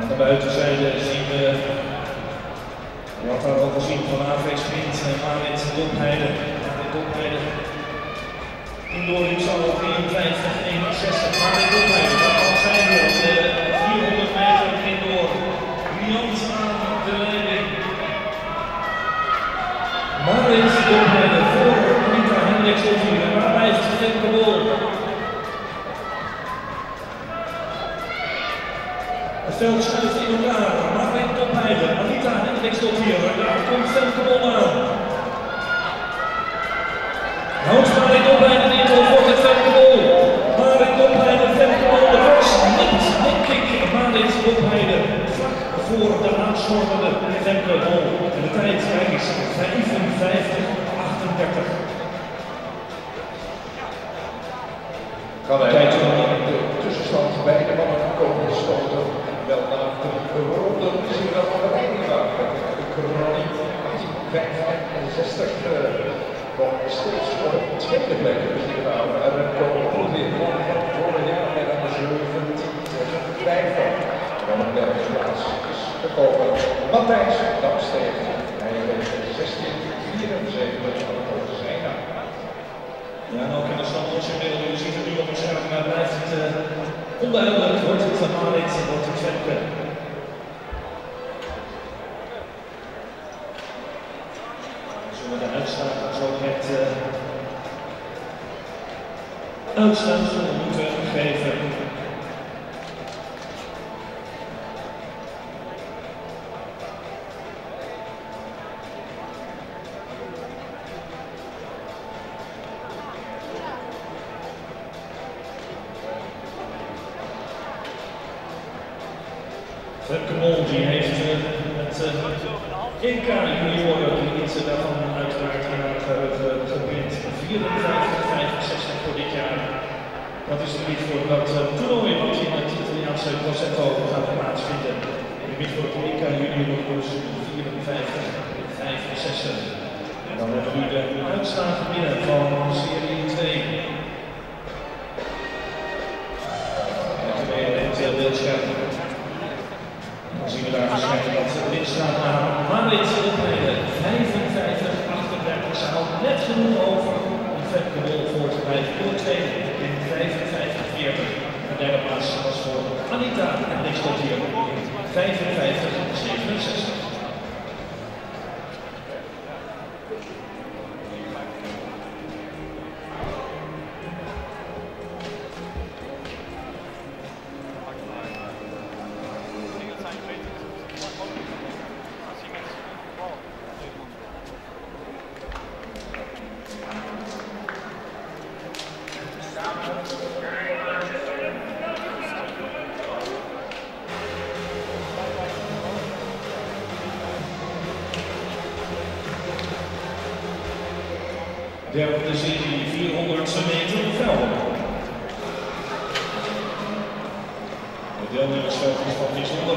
Aan de buitenzijde zien we wat we al gezien van AV Sprint, Marit Dopheide. Marit Dopheide. Indoor Luxal 54, 61. Marit Dopheide, dat kan zijn we de 400 meter indoor. Riant aan de leiding. Marit Dopheide voor Anita Hendricks Olvier. Waar blijft Femke? Het veld schuift in elkaar. Marijn Topheide, Anita Hendricks tot hier. Daar komt Femke Bol aan. Houdt Marijn Topheide niet op voor het Femke Bol. Marijn Topheide, Femke Bol, de was niet, denk ik. Marijn Topheide, vlak voor de aanstormende Femke Bol. En de tijd, kijk eens, 55, 38. Gaan wij Kijk, de tussenstand bij de mannen komen gesloten. Wel na de ronde zien we dat we er één waren. De Chroniek 65 nog steeds op de tweede plek. Die gaan we komen goed in. Vorig jaar met een 17 5 van. Dan een derde plaats is gekomen. Matthijs Damsteeg. Hij heeft 16 74 aan het zijn. Ja, en ook in de standaardbeelden, u ziet het nu op het scherm, maar blijft het uh, onduidelijk. Wordt het Marit, wordt het Femke? We zullen de uitslag zo met uh, uitsluitsel moeten geven. Femke die heeft uh, het uh, 54,65 voor dit jaar. Dat is de bied voor dat eh, uh, toernooi wat in het Italiaanse over gaat plaatsvinden. En de bied voor het EK junior nog 54 65. En dan hebben we nu de uitslagen binnen van serie 2. Dan zien we daar waarschijnlijk dat Lidstraat naar Madrid optreden. 55, 38 zou net genoeg over Femke voor de tweede in 55, 40. De derde plaats was voor Anita en in 55, Derde serie 400 meter veld. De deelnemersveld is van bijzonder